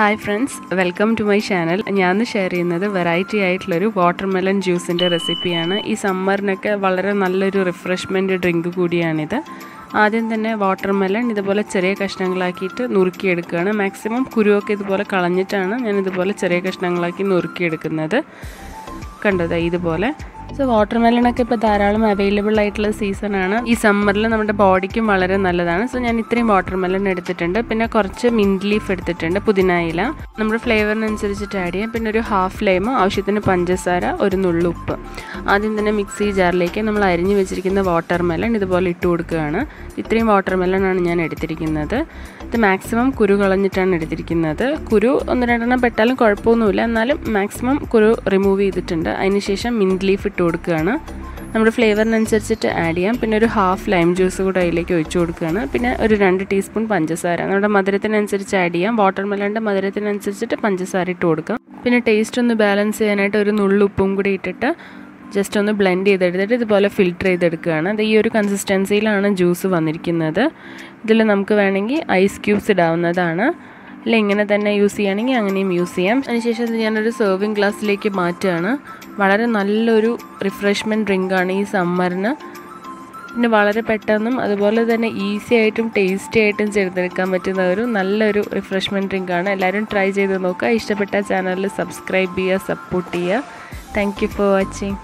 Hi friends welcome to my channel ഞാൻ share ചെയ്യുന്നത് variety ആയിട്ടുള്ളൊരു വാട്ടർമെലൺ ജ്യൂസിന്റെ റെസിപ്പിയാണ് ഈ സമ്മറിനൊക്കെ വളരെ നല്ലൊരു റിഫ്രഷ്മെന്റ് ഡ്രിങ്ക് കൂടിയാണിത്. ആദ്യം തന്നെ വാട്ടർമെലൺ ഇതുപോലെ ചെറിയ കഷ്ണങ്ങളാക്കിയിട്ട് നുറുക്കിയെടുക്കുകയാണ്. മാക്സിമം കുരുവൊക്കെ ഇതുപോലെ കളഞ്ഞിട്ടാണ് ഞാൻ ഇതുപോലെ ചെറിയ കഷ്ണങ്ങളാക്കി നുറുക്കിയെടുക്കുന്നത്. കണ്ടത് ഇതുപോലെ. സോ വാട്ടർ മെലണൊക്കെ ഇപ്പോൾ ധാരാളം അവൈലബിൾ ആയിട്ടുള്ള സീസണാണ് ഈ സമ്മറിൽ നമ്മുടെ ബോഡിക്കും വളരെ നല്ലതാണ്. സോ ഞാൻ ഇത്രയും വാട്ടർ മെലൺ എടുത്തിട്ടുണ്ട്. പിന്നെ കുറച്ച് മിന്റ് ലീഫ് എടുത്തിട്ടുണ്ട് പുതിനായില നമ്മുടെ ഫ്ലേവറിനനുസരിച്ചിട്ട് ആഡ് ചെയ്യാം. പിന്നെ ഒരു ഹാഫ് ലൈമ് ആവശ്യത്തിന് പഞ്ചസാര ഒരു നുള്ളുപ്പ് ആദ്യം തന്നെ മിക്സി ജാറിലേക്ക് നമ്മൾ അരിഞ്ഞു വെച്ചിരിക്കുന്ന വാട്ടർ മെലൺ ഇതുപോലെ ഇട്ട് കൊടുക്കുകയാണ്. ഇത്രയും വാട്ടർമെലൺ ആണ് ഞാൻ എടുത്തിരിക്കുന്നത്. ഇത് മാക്സിമം കുരു കളഞ്ഞിട്ടാണ് എടുത്തിരിക്കുന്നത്. കുരു ഒന്ന് രണ്ടെണ്ണം പെട്ടാലും കുഴപ്പമൊന്നുമില്ല. എന്നാലും മാക്സിമം കുരു റിമൂവ് ചെയ്തിട്ടുണ്ട്. അതിനുശേഷം മിന്റ് ലീഫ് ഇട്ട് കൊടുക്കുകയാണ്. നമ്മുടെ ഫ്ലേവറിനനുസരിച്ചിട്ട് ആഡ് ചെയ്യാം. പിന്നെ ഒരു ഹാഫ് ലൈം ജ്യൂസ് കൂടെ അതിലേക്ക് ഒഴിച്ചു കൊടുക്കുകയാണ്. പിന്നെ ഒരു രണ്ട് ടീസ്പൂൺ പഞ്ചസാര. നമ്മുടെ മധുരത്തിനനുസരിച്ച് ആഡ് ചെയ്യാം. വാട്ടർ വാട്ടർമെലന്റെ മധുരത്തിനനുസരിച്ചിട്ട് പഞ്ചസാര ഇട്ട് കൊടുക്കാം. പിന്നെ ടേസ്റ്റ് ഒന്ന് ബാലൻസ് ചെയ്യാനായിട്ട് ഒരു നുള്ളുപ്പും കൂടി ഇട്ടിട്ട് ജസ്റ്റ് ഒന്ന് ബ്ലെൻഡ് ചെയ്തെടുത്തിട്ട് ഇതുപോലെ ഫിൽറ്റർ ചെയ്തെടുക്കുകയാണ്. അത് ഈ ഒരു കൺസിസ്റ്റൻസിയിലാണ് ജ്യൂസ് വന്നിരിക്കുന്നത്. ഇതിൽ നമുക്ക് വേണമെങ്കിൽ ഐസ് ക്യൂബ്സ് ഇടാവുന്നതാണ്. അല്ല ഇങ്ങനെ തന്നെ യൂസ് ചെയ്യുകയാണെങ്കിൽ അങ്ങനെയും യൂസ് ചെയ്യാം. അതിനുശേഷം ഇത് ഞാനൊരു സെർവിങ് ഗ്ലാസ്സിലേക്ക് മാറ്റുകയാണ്. വളരെ നല്ലൊരു റിഫ്രഷ്മെന്റ് ഡ്രിങ്കാണ് ഈ സമ്മറിന് പിന്നെ വളരെ പെട്ടെന്നും അതുപോലെ തന്നെ ഈസി ആയിട്ടും ടേസ്റ്റി ആയിട്ടും ചെയ്തെടുക്കാൻ പറ്റുന്ന ഒരു നല്ലൊരു റിഫ്രഷ്മെന്റ് ഡ്രിങ്കാണ് എല്ലാവരും ട്രൈ ചെയ്ത് നോക്കുക. ഇഷ്ടപ്പെട്ട ചാനലിൽ സബ്സ്ക്രൈബ് ചെയ്യുക സപ്പോർട്ട് ചെയ്യുക. Thank you for watching